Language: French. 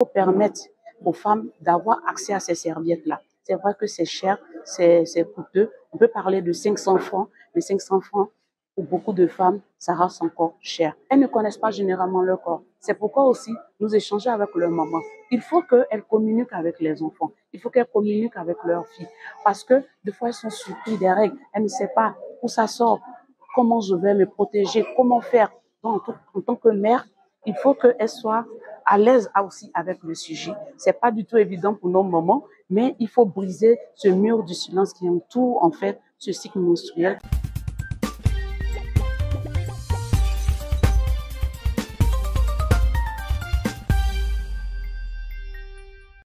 faut permettre aux femmes d'avoir accès à ces serviettes-là. C'est vrai que c'est cher, c'est coûteux. On peut parler de 500 francs, mais 500 francs, pour beaucoup de femmes, ça reste encore cher. Elles ne connaissent pas généralement leur corps. C'est pourquoi aussi nous échangeons avec leur maman. Il faut qu'elles communiquent avec les enfants. Il faut qu'elles communiquent avec leurs filles. Parce que des fois, elles sont surprises des règles. Elles ne savent pas où ça sort, comment je vais me protéger, comment faire. Donc, en tant que mère, il faut qu'elles soient à l'aise aussi avec le sujet. C'est pas du tout évident pour nos mamans, mais il faut briser ce mur du silence qui entoure en fait ce cycle menstruel.